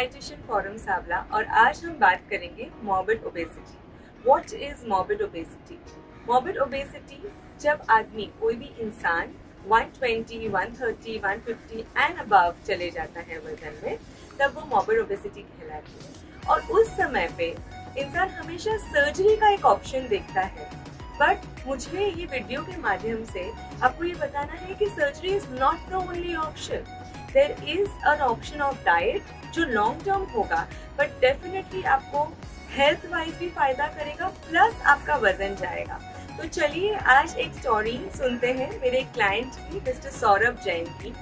Dietitian forum सावला और आज हम बात करेंगे morbid obesity what is morbid obesity morbid obesity जब आदमी कोई भी इंसान 120, 130, 150 एंड अबव चले जाता है वज़न में तब वो मॉर्बिड ओबेसिटी कहलाती है। और उस समय पे इंसान हमेशा सर्जरी का एक ऑप्शन देखता है। बट मुझे ये वीडियो के माध्यम से आपको ये बताना है कि surgery is not the only option there is an option of diet जो लॉन्ग टर्म होगा बट डेफिनेटली आपको हेल्थ वाइज भी फ़ायदा करेगा प्लस आपका वज़न जाएगा। तो चलिए आज एक स्टोरी सुनते हैं मेरे क्लाइंट की मिस्टर सौरभ जैन की,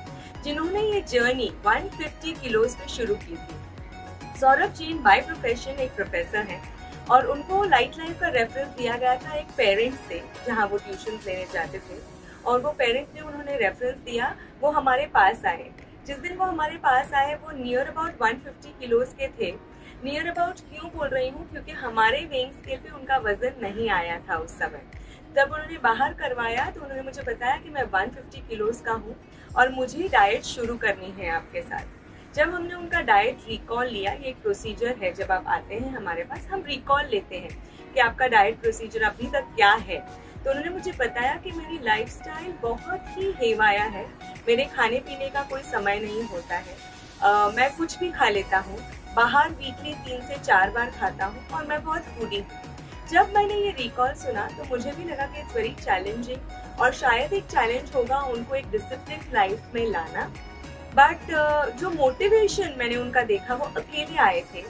जिन्होंने ये जर्नी 150 किलोज में शुरू की थी। सौरभ जैन बाय प्रोफेशन एक प्रोफेसर हैं, और उनको लाइट लाइफ का रेफरेंस दिया गया था एक पेरेंट से, जहाँ वो ट्यूशन लेने जाते थे, और वो पेरेंट ने उन्होंने रेफरेंस दिया, वो हमारे पास आए। जिस दिन वो हमारे पास आए, वो नियर अबाउट 150 किलोज के थे। नियर अबाउट क्यों बोल रही हूँ? क्योंकि हमारे वेइंग स्केल पे उनका वज़न नहीं आया था उस समय। जब उन्होंने बाहर करवाया तो उन्होंने मुझे बताया कि मैं 150 किलोज का हूँ और मुझे डाइट शुरू करनी है आपके साथ। जब हमने उनका डाइट रिकॉल लिया, ये एक प्रोसीजर है, जब आप आते हैं हमारे पास, हम रिकॉल लेते हैं कि आपका डाइट प्रोसीजर अभी तक क्या है। तो उन्होंने मुझे बताया कि मेरी लाइफस्टाइल बहुत ही हेवाया है। मेरे खाने पीने का कोई समय नहीं होता है। आ, मैं कुछ भी खा लेता हूँ बाहर वीकली तीन से चार बार खाता हूँ और मैं बहुत फूडी हूँ। जब मैंने ये रिकॉल सुना तो मुझे भी लगा कि इट्स वेरी चैलेंजिंग और शायद एक चैलेंज होगा उनको एक डिसिप्लिन लाइफ में लाना। बट जो मोटिवेशन मैंने उनका देखा वो अकेले आए थे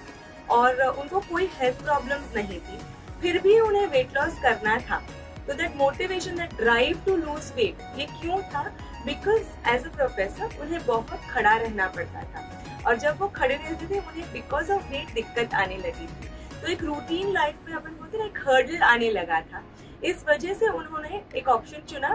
और उनको कोई हेल्थ प्रॉब्लम्स नहीं थी। फिर भी उन्हें वेट लॉस करना था। तो that motivation that drive to lose weight ये क्यों था? बिकॉज़ एज अ प्रोफेसर उन्हें बहुत खड़ा रहना पड़ता था। और जब वो खड़े रहते थे, उन्हें बिकॉज़ ऑफ़ वेट दिक्कत आने लगी थी। तो एक रूटीन लाइफ में अपन बोलते ना, एक हर्डल आने लगा था। इस वजह से उन्होंने एक ऑप्शन चुना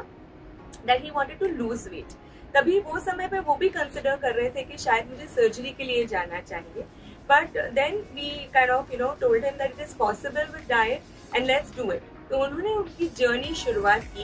that he wanted to lose weight तभी वो समय पे वो भी कंसिडर कर रहे थे कि शायद मुझे सर्जरी के लिए जाना चाहिए। But then we kind of you know told him that it is possible with diet and let's do it तो उन्होंने उनकी जर्नी शुरुआत की।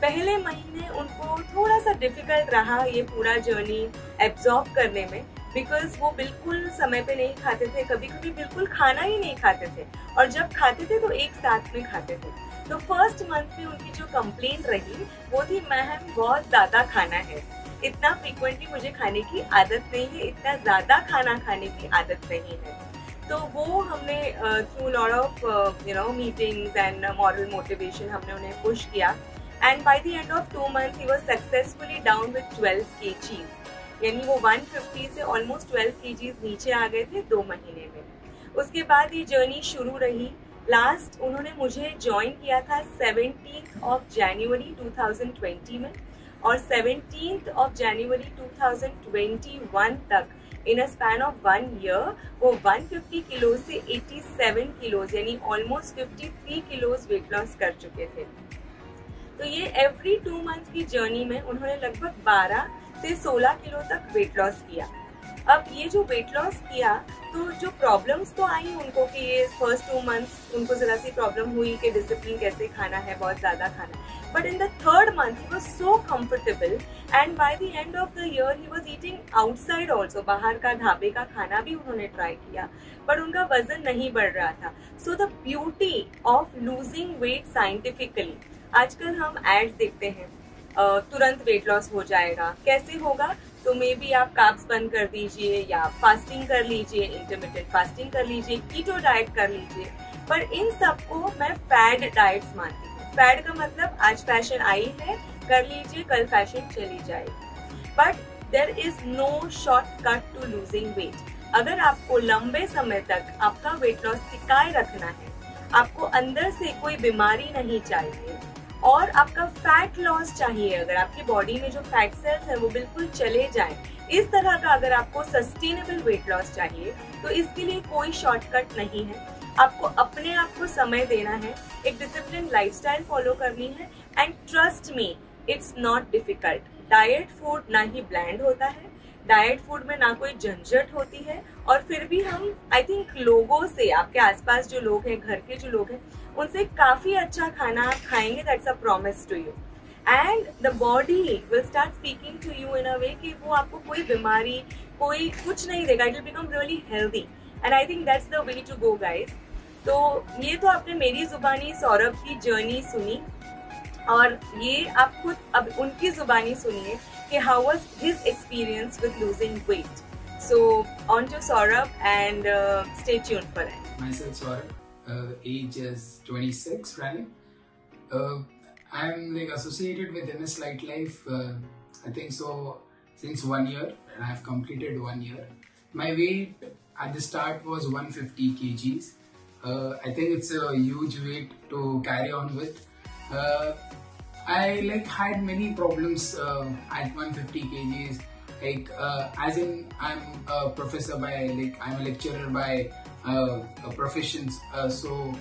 पहले महीने उनको थोड़ा सा डिफ़िकल्ट रहा ये पूरा जर्नी एब्जॉर्ब करने में बिकॉज़ वो बिल्कुल समय पे नहीं खाते थे कभी कभी बिल्कुल खाना ही नहीं खाते थे। और जब खाते थे तो एक साथ में खाते थे। तो फ़र्स्ट मंथ में उनकी जो कंप्लेन रही, वो थी, मैम, बहुत ज़्यादा खाना है। इतना फ्रिक्वेंटली मुझे खाने की आदत नहीं है, इतना ज़्यादा खाना खाने की आदत नहीं है। तो वो हमने through lot of you know meetings and moral motivation हमने उन्हें पुश किया। And by the end of two months he was successfully down with 12 KGs यानी वो 150 से ऑलमोस्ट 12 केजीज नीचे आ गए थे दो महीने में। उसके बाद ये जर्नी शुरू रही। लास्ट उन्होंने मुझे ज्वाइन किया था सेवनटीन ऑफ़ जनवरी 2020 में और सेवनटीन ऑफ़ जनवरी 2021 तक। In a span of one year वो 150 किलो से 87 किलोज यानी ऑलमोस्ट 53 किलोज वेट लॉस कर चुके थे। तो ये एवरी टू मंथ की जर्नी में उन्होंने लगभग 12 से 16 किलो तक वेट लॉस किया। अब ये जो वेट लॉस किया तो जो प्रॉब्लम्स तो आई उनको कि ये फ़र्स्ट टू मंथ्स उनको जरा सी प्रॉब्लम हुई कि डिसिप्लिन कैसे खाना है, बहुत ज़्यादा खाना but in the third month he was so comfortable and by the end of the year he was eating outside also बाहर का ढाबे का खाना भी उन्होंने ट्राई किया। बट उनका वज़न नहीं बढ़ रहा था। So the beauty of losing weight scientifically आजकल हम एड्स देखते हैं तुरंत वेट लॉस हो जाएगा। कैसे होगा? तो मे बी आप काप्स बंद कर दीजिए या फास्टिंग कर लीजिए इंटरमीडिएट फास्टिंग कर लीजिए कीटो डाइट कर लीजिए। पर इन सबको मैं फैड डाइट्स मानती हूँ। फैड का मतलब आज फ़ैशन आई है, कर लीजिए, कल फ़ैशन चली जाएगी। But there is no shortcut to losing weight अगर आपको लंबे समय तक आपका वेट लॉस टिकाए रखना है, आपको अंदर से कोई बीमारी नहीं चाहिए और आपका फैट लॉस चाहिए। अगर आपकी बॉडी में जो फैट सेल्स है वो बिल्कुल चले जाए, इस तरह का अगर आपको सस्टेनेबल वेट लॉस चाहिए तो इसके लिए कोई शॉर्टकट नहीं है। आपको अपने आप को समय देना है, एक डिसिप्लिन लाइफस्टाइल फॉलो करनी है and trust me it's not difficult diet food ना ही ब्लैंड होता है डाइट फ़ूड में ना कोई झंझट होती है और फिर भी हम आई थिंक लोगों से, आपके आसपास जो लोग हैं, घर के जो लोग हैं, उनसे काफ़ी अच्छा खाना आप खाएँगे that's a promise to you and the body will start speaking to you in a way कि वो आपको कोई बीमारी, कोई कुछ नहीं देगा it will become really healthy and I think that's the way to go guys तो ये तो आपने मेरी जुबानी सौरभ की जर्नी सुनी। और ये आप खुद अब उनकी जुबानी सुनिए कि how was his experience with losing weight So on to Saurabh and uh, stay tuned for it. Myself Saurabh, uh, age is 26, right? Uh, I'm like associated with MS Lightlife, uh, I think so, since one year and I've completed one year. My weight at the start was 150 kgs. Uh, I think it's a huge weight to carry on with. Uh, I like had many problems uh, at 150 kgs like uh, as in I'm a professor by like I'm a lecturer by uh, professions. Uh, so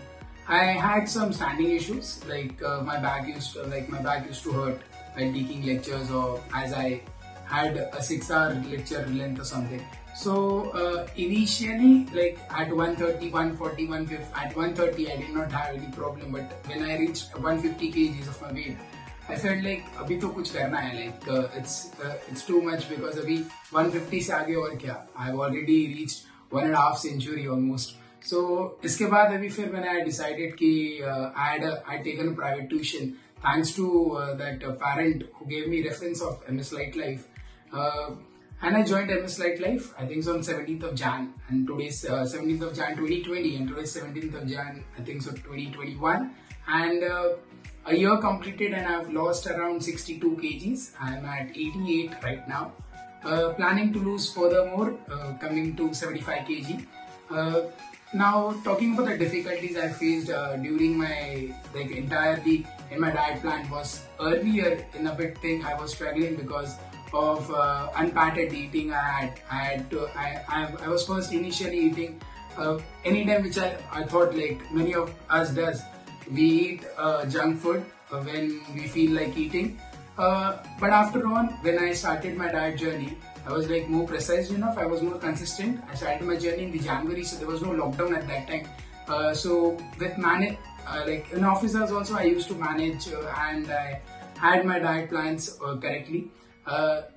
I had some standing issues. Like uh, my back used to, like my back used to hurt while taking lectures or as I had a six-hour lecture length or something. So uh, initially, like at 130, 140, 150, at 130, I did not have any problem. But when I reached 150 kgs of my weight, I felt like अभी तो कुछ करना है uh, it's uh, it's too much because अभी 150 से आगे और क्या I've already reached one and a half century almost. So इसके बाद अभी फिर मैंने I decided कि uh, a private tuition thanks to uh, that uh, parent who gave me reference of MS Light Life. Uh, and I joined MS Light Life, I think so on 17th of Jan, and today's uh, 17th of Jan 2020, and today's 17th of Jan, I think so 2021. And uh, a year completed, and I've lost around 62 kgs. I'm at 88 right now. Uh, planning to lose furthermore, uh, coming to 75 kg. Uh, now, talking about the difficulties I faced uh, during my like entirely in my diet plan was earlier in a bit thing I was struggling because of uh, unpatterned eating I had. I had to, I, I, I was first initially eating uh, anytime which I, I thought like many of us does. We eat uh, junk food uh, when we feel like eating. Uh, but after on, when I started my diet journey, I was like more precise enough. I was more consistent. I started my journey in the January, so there was no lockdown at that time. Uh, so with manage, uh, like in offices also, I used to manage uh, and I had my diet plans uh, correctly.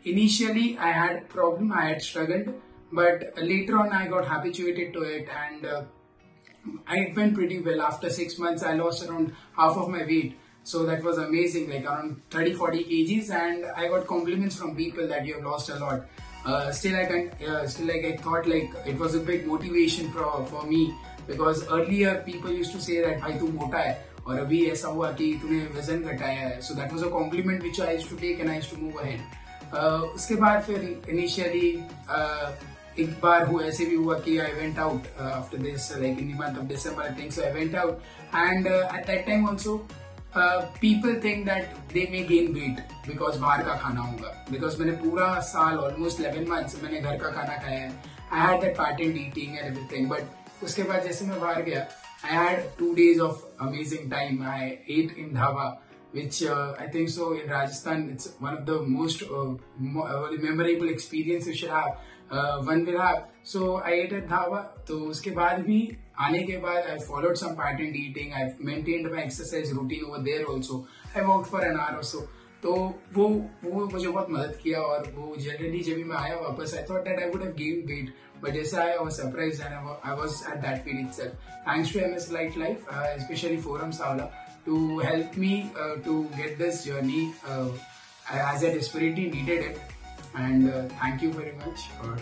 Initially, I had problem. I had struggled, but later on, I got habituated to it and. Uh, I went pretty well. After six months, I lost around half of my weight. So that was amazing, like around 30 40 kgs, and I got compliments from people that you have lost a lot. Uh, still, I can, uh, still like I thought like it was a big motivation for for me because earlier people used to say that भाई तू मोटा है और अभी ऐसा हुआ कि तूने वजन घटाया है so that was a compliment which I used to take and I used to move ahead. Uh, उसके बाद फिर initially uh, एक बार हुआ ऐसे भी हुआ कि I went out after this like in month of December I think so I went out and at that time also people think that they may gain weight because बाहर का खाना होगा. बिकॉज़ मैंने पूरा साल ऑलमोस्ट इलेवन मंथ्स मैंने घर का खाना खाया है. I had that pattern eating and everything but उसके बाद जैसे मैं बाहर गया I had two days of amazing time I ate in dhaba which uh, I think so in Rajasthan it's one of the most uh, mo- uh, memorable experience you should have. Van Vihar so I ate at dhaba तो उसके बाद भी, आने के बाद I followed some pattern eating I maintained my exercise routine over there also I work for N R also तो वो वो मुझे बहुत मदद किया और वो जनरली जब भी मैं आया वापस I thought that I would have gain weight but जैसे I was surprise and I was at that feel it thanks to M light life specially Forum Sawla to help me to get this journey as a disparity needed it And uh, thank you very much for